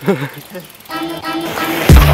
Ha ha ha.